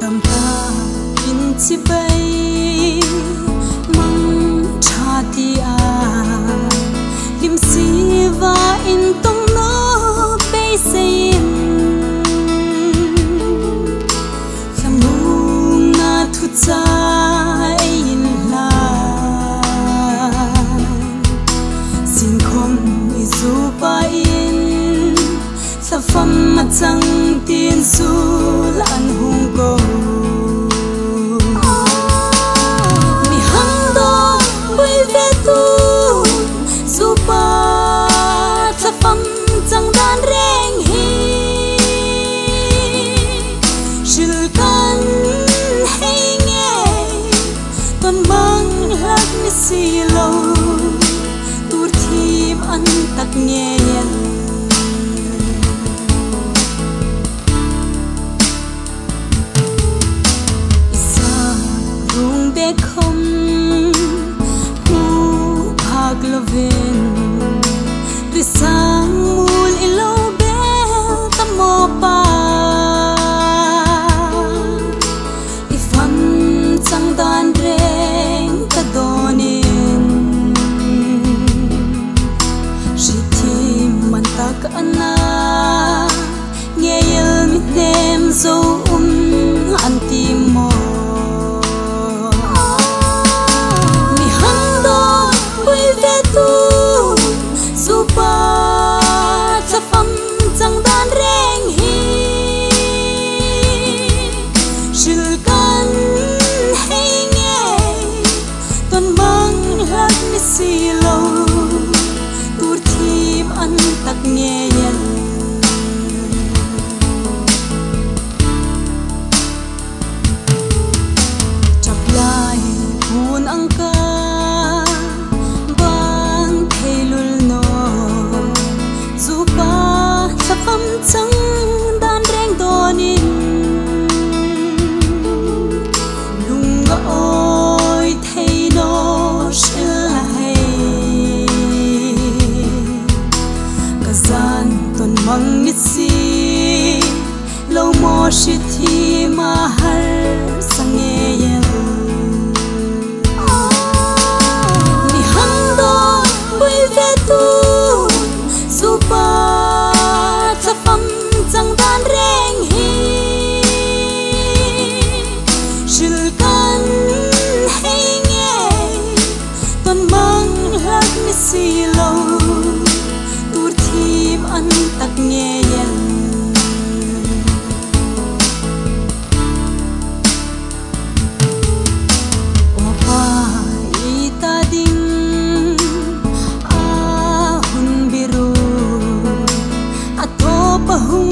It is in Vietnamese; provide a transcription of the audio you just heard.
đầm ta in chi bay mang cha ti à. Lim si va in tung nô bay xin in khamu na thu cha in la. Sin khom izu pa in sa fam ma chang tin su lan còn mang lak xì lâu Tụt thêm ăn an tak nhàng शिथिमा बहु